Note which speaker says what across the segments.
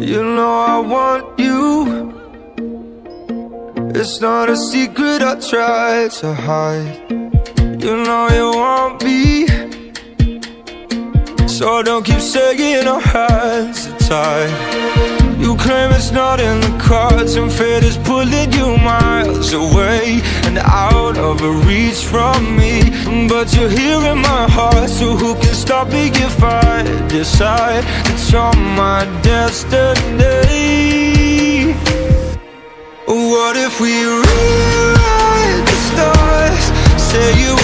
Speaker 1: You know I want you. It's not a secret I try to hide. You know you want me. So don't keep saying our hands tied You claim it's not in the cards. And fate is pulling you miles away And out of reach from me. But you're here in my heart So who can stop me if I decide That you're my destiny? What if we rewrite the stars? Say you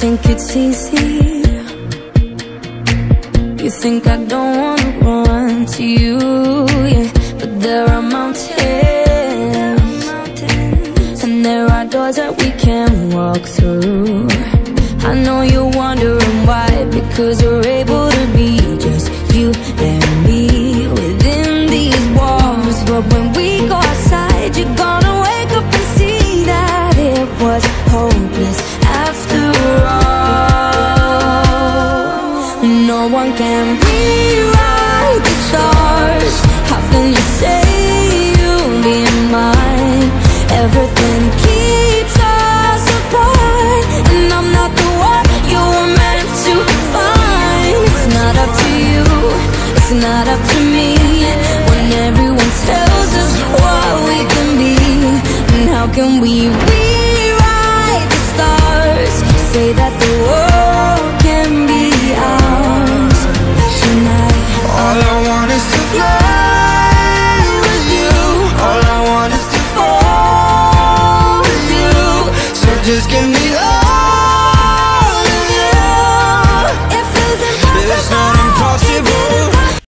Speaker 2: think it's easy You think I don't wanna run to you yeah. But there are mountains And there are doors that we can walk through I know you're wondering why Because we're able to no one can rewrite the stars How can you say you'll be mine? Everything keeps us apart And I'm not the one you were meant to find It's not up to you, it's not up to me When everyone tells us what we can be And how can we rewrite the stars? Say that the world es que no